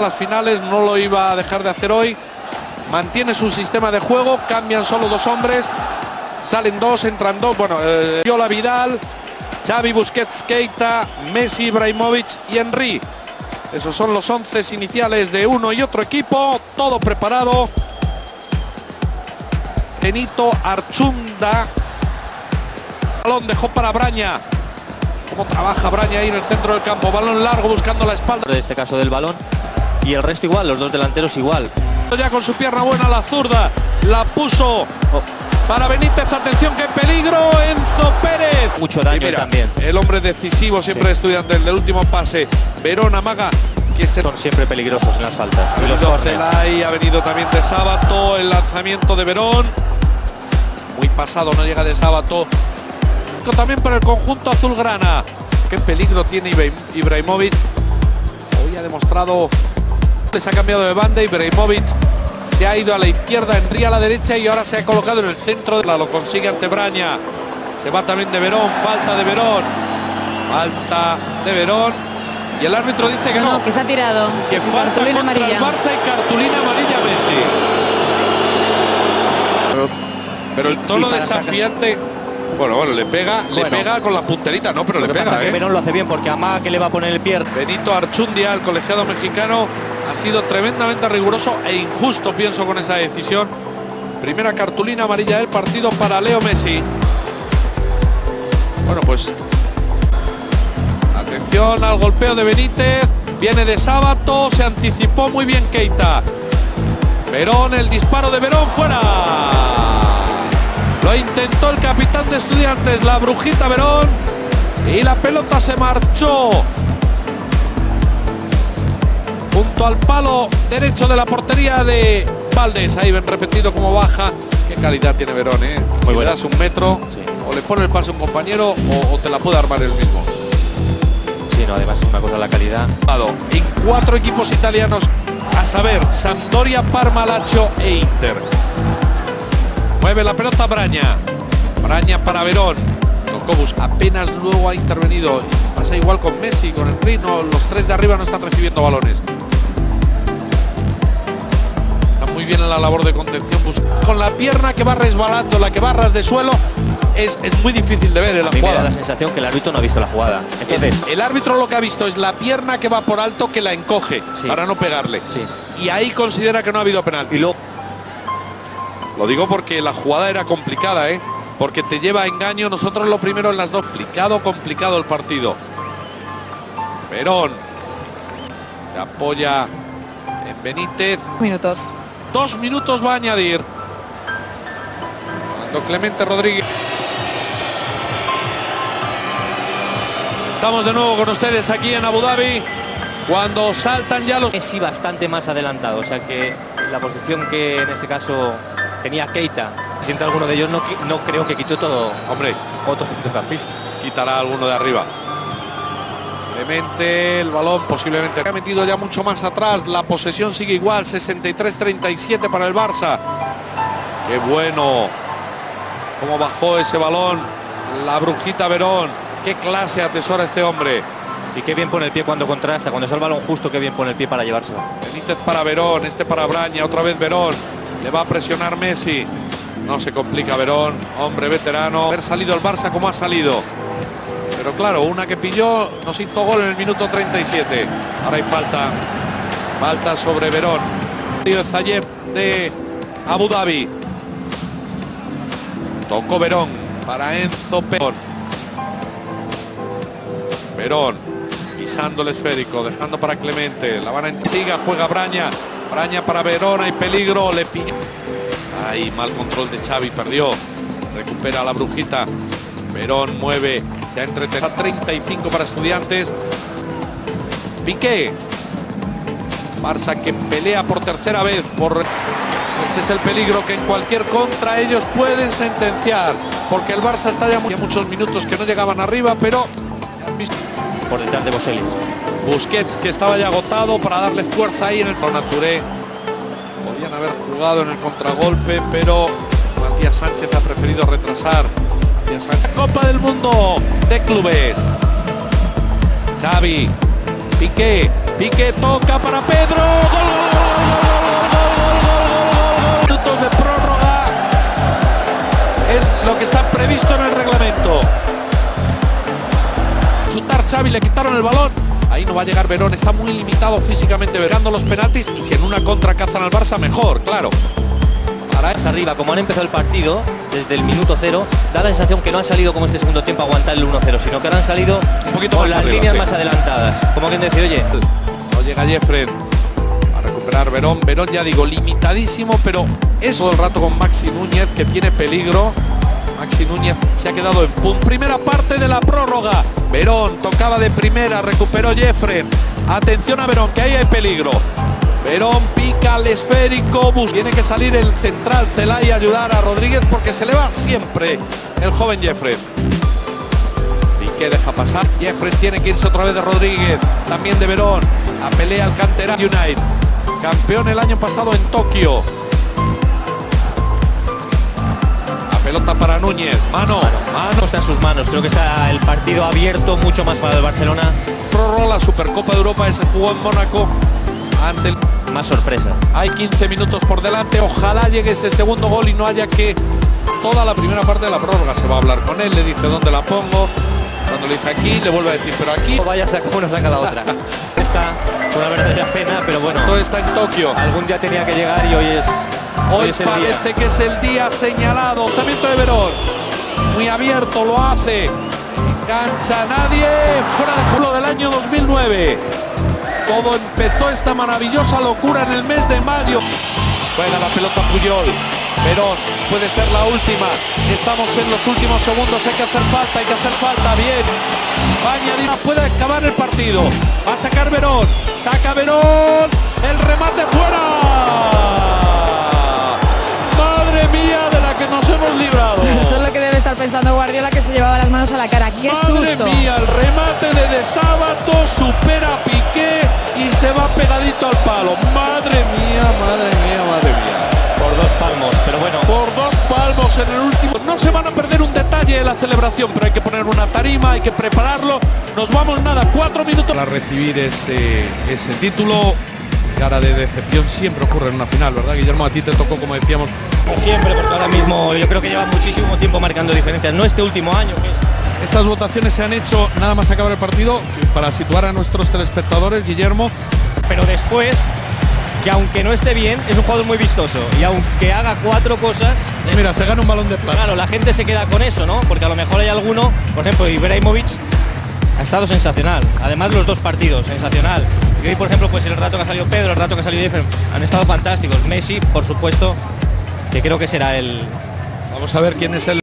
las finales, no lo iba a dejar de hacer hoy. Mantiene su sistema de juego, cambian solo dos hombres, salen dos, entran dos. Bueno, eh, Viola Vidal, Xavi Busquets, Keita, Messi, Ibrahimovic y Henry. Esos son los once iniciales de uno y otro equipo, todo preparado. Benito Archunda. Balón dejó para Braña. Cómo trabaja Braña ahí en el centro del campo. Balón largo buscando la espalda. En este caso del balón. Y el resto igual, los dos delanteros igual. Ya con su pierna buena la zurda. La puso para Benítez. Atención, qué peligro. Enzo Pérez. Mucho daño mira, también. El hombre decisivo, siempre estudiante del último pase. Verón Amaga. Que se Son siempre peligrosos en las faltas. Y los. Celay, ha venido también de Sábato, el lanzamiento de Verón. Muy pasado, no llega de Sábato. También para el conjunto azulgrana. Qué peligro tiene Ibra- Ibrahimovic. Hoy ha demostrado. Les ha cambiado de banda. Ibrahimovic se ha ido a la izquierda, Henry a la derecha y ahora se ha colocado en el centro. Lo consigue ante Braña. Se va también de Verón. Falta de Verón. Falta de Verón. Y el árbitro dice que No, no. que se ha tirado. Que Y falta cartulina contra amarilla. el Barça y cartulina amarilla a Messi. Pero el tono y desafiante. Bueno, bueno, le pega, le pega con la punterita, no, pero Lo le que pasa pega, es que ¿eh? Verón lo hace bien porque Amaga que le va a poner el pie. Benito Archundia, el colegiado mexicano, ha sido tremendamente riguroso e injusto, pienso, con esa decisión. Primera cartulina amarilla del partido para Leo Messi. Bueno, pues. Atención al golpeo de Benítez. Viene de Sábato, se anticipó muy bien Keita. Verón, el disparo de Verón fuera. Lo intentó el capitán de estudiantes, la brujita Verón. Y la pelota se marchó junto al palo derecho de la portería de Valdés. Ahí ven repetido cómo baja. Qué calidad tiene Verón, ¿eh? si le buena. das un metro, Sí. o le pone el pase a un compañero o, o te la puede armar él mismo. Sí, no, además es una cosa la calidad. En cuatro equipos italianos, a saber, Sampdoria, Parma, Lazio e Inter. Mueve la pelota Braña. Braña para Verón. Tocobus apenas luego ha intervenido. Pasa igual con Messi, con Henry. No, los tres de arriba no están recibiendo balones. Bien en la labor de contención. Bus- Con la pierna que va resbalando, la que va a ras de suelo, es, es muy difícil de ver en A la mí me da jugada. la sensación que el árbitro no ha visto la jugada. Entonces, el árbitro lo que ha visto es la pierna que va por alto que la encoge Sí. para no pegarle. sí. Y ahí considera que no ha habido penalti. Y luego, Lo digo porque la jugada era complicada, ¿eh? Porque te lleva a engaño. Nosotros lo primero en las dos. Complicado, complicado el partido. Verón. Se apoya en Benítez. Minutos. Dos minutos va a añadir. Cuando Clemente Rodríguez. Estamos de nuevo con ustedes aquí en Abu Dhabi. Cuando saltan ya los. Messi bastante más adelantado. O sea que la posición que en este caso tenía Keita, si entra alguno de ellos, no, no creo que quitó todo Hombre, otro centrocampista. quitará alguno de arriba. Clemente, el balón posiblemente ha metido ya mucho más atrás. La posesión sigue igual, 63-37 para el Barça. Qué bueno. Cómo bajó ese balón. La brujita Verón. Qué clase atesora este hombre. Y qué bien pone el pie cuando contrasta, cuando es el balón justo, qué bien pone el pie para llevárselo. Benítez para Verón, este para Braña, otra vez Verón. Le va a presionar Messi. No se complica Verón, hombre veterano. Haber salido el Barça como ha salido. Pero claro, una que pilló nos hizo gol en el minuto 37. Ahora hay falta. Falta sobre Verón. Zayed de Abu Dhabi. Tocó Verón para Enzo Perón. Verón pisando el esférico, dejando para Clemente. La van a siga, juega Braña. Braña para Verón, hay peligro, le pilla. Ahí, mal control de Xavi, perdió. Recupera la brujita. Verón mueve, se ha entretenido. 35 para estudiantes. Piqué. Barça que pelea por tercera vez por este es el peligro que en cualquier contra ellos pueden sentenciar, porque el Barça está ya mu- ya muchos minutos que no llegaban arriba, pero ya Por detrás de Boselli. Busquets que estaba ya agotado para darle fuerza ahí en el Naturé. Podían haber jugado en el contragolpe, pero Matías Sánchez ha preferido retrasar. Copa del Mundo de clubes. Xavi Piqué, Piqué toca para Pedro. Gol, gol, gol, gol, gol, gol, gol, gol, gol, gol. Minutos de prórroga. Es lo que está previsto en el reglamento. Chutar Xavi, le quitaron el balón. Ahí no va a llegar Verón, está muy limitado físicamente verando los penaltis y si en una contra cazan al Barça, mejor, claro. Para más arriba, como han empezado el partido desde el minuto cero, da la sensación que no han salido como este segundo tiempo a aguantar el 1-0, sino que ahora han salido Un poquito con más las arriba, líneas sí. más adelantadas. Como quien decir, oye, No llega Jeffren a recuperar Verón. Verón, ya digo, limitadísimo, pero es todo el rato con Maxi Núñez que tiene peligro. Maxi Núñez se ha quedado en punto. Primera parte de la prórroga. Verón tocaba de primera, recuperó Jeffren. Atención a Verón, que ahí hay peligro. Verón pica al esférico. Bus. Tiene que salir el central Celay y ayudar a Rodríguez porque se le va siempre el joven Jeffren. Piqué deja pasar. Jeffrey tiene que irse otra vez de Rodríguez. También de Verón. A pelea al Cantera United. Campeón el año pasado en Tokio. La pelota para Núñez. Mano. Mano. no está en sus manos. Creo que está el partido abierto mucho más para el Barcelona. Prórroga la Supercopa de Europa. Ese jugó en Mónaco. Ante el Más sorpresa. Hay 15 minutos por delante. Ojalá llegue ese segundo gol y no haya que. Toda la primera parte de la prórroga se va a hablar con él. Le dice dónde la pongo. Cuando le dice aquí, le vuelve a decir, pero aquí. Vaya saca uno, saca la otra. Está una verdadera pena, pero bueno, Todo está en Tokio. algún día tenía que llegar y hoy es, hoy Hoy es el día. parece que es el día señalado. Lanzamiento de Verón. Muy abierto, lo hace. Engancha a nadie. Fuera de juego del año 2009. Todo empezó esta maravillosa locura en el mes de mayo. Juega la pelota Puyol. Verón, puede ser la última. Estamos en los últimos segundos. Hay que hacer falta, hay que hacer falta. Bien. Va a puede acabar el partido. Va a sacar Verón. Saca Verón. El remate fuera. Madre mía de la que nos hemos pensando Guardiola que se llevaba las manos a la cara. ¡Qué Madre susto! mía, el remate de De Sábato supera a Piqué y se va pegadito al palo. Madre mía, madre mía, madre mía. Por dos palmos, pero bueno, Por dos palmos en el último. No se van a perder un detalle de la celebración, pero hay que poner una tarima, hay que prepararlo. Nos vamos nada, cuatro minutos. Para recibir ese, ese título. Cara de decepción siempre ocurre en una final, ¿verdad, Guillermo? A ti te tocó, como decíamos, siempre, porque ahora mismo yo creo que lleva muchísimo tiempo marcando diferencias. No este último año, que es Estas votaciones se han hecho nada más acabar el partido para situar a nuestros telespectadores, Guillermo. pero después que aunque no esté bien, es un jugador muy vistoso y aunque haga cuatro cosas, Mira, se gana un balón de plata. claro, la gente se queda con eso, ¿no? Porque a lo mejor hay alguno, por ejemplo, Ibrahimovic ha estado sensacional, además los dos partidos, sensacional. Y hoy, por ejemplo, pues el rato que ha salido Pedro, el rato que ha salido Jeffer, han estado fantásticos. Messi, por supuesto, que creo que será el, Vamos a ver quién es el